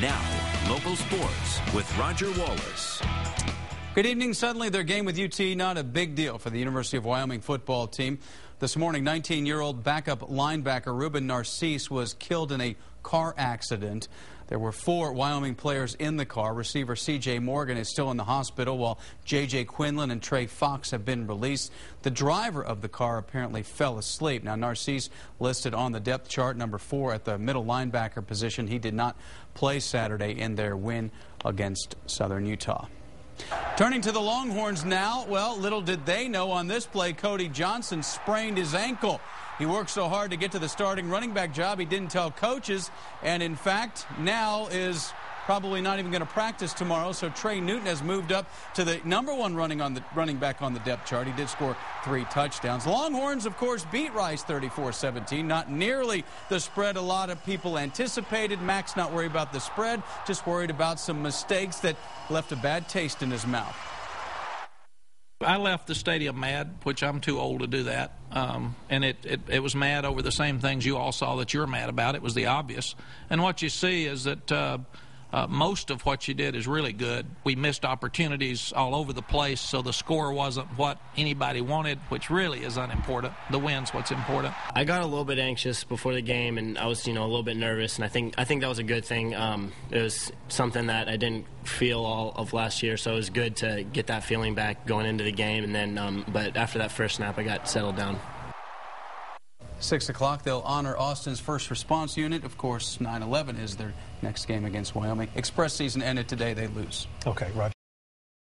Now, local sports with Roger Wallace. Good evening. Suddenly, their game with UT not a big deal for the University of Wyoming football team. This morning, 19-year-old backup linebacker Ruben Narcisse was killed in a car accident. There were four Wyoming players in the car. Receiver C.J. Morgan is still in the hospital, while J.J. Quinlan and Trey Fox have been released. The driver of the car apparently fell asleep. Now, Narcisse listed on the depth chart, number four at the middle linebacker position. He did not play Saturday in their win against Southern Utah. Turning to the Longhorns now, well, little did they know on this play, Cody Johnson sprained his ankle. He worked so hard to get to the starting running back job, he didn't tell coaches, and in fact, now is probably not even going to practice tomorrow. So Trey Newton has moved up to the number one running on the running back on the depth chart. He did score three touchdowns. Longhorns, of course, beat Rice 34-17. Not nearly the spread a lot of people anticipated. Mack's not worried about the spread, just worried about some mistakes that left a bad taste in his mouth. I left the stadium mad, which I'm too old to do that. Um, and it, it, it, was mad over the same things you all saw that you're mad about. It was the obvious. And what you see is that uh, uh, most of what you did is really good. We missed opportunities all over the place, so the score wasn't what anybody wanted, which really is unimportant. The win's what's important. I got a little bit anxious before the game, and I was, you know, a little bit nervous, and I think I think that was a good thing. Um, it was something that I didn't feel all of last year, so it was good to get that feeling back going into the game. And then, um, but after that first snap, I got settled down. 6 o'clock, they'll honor Austin's first response unit. Of course, 9 11 is their next game against Wyoming. Express season ended today. They lose. Okay, Roger.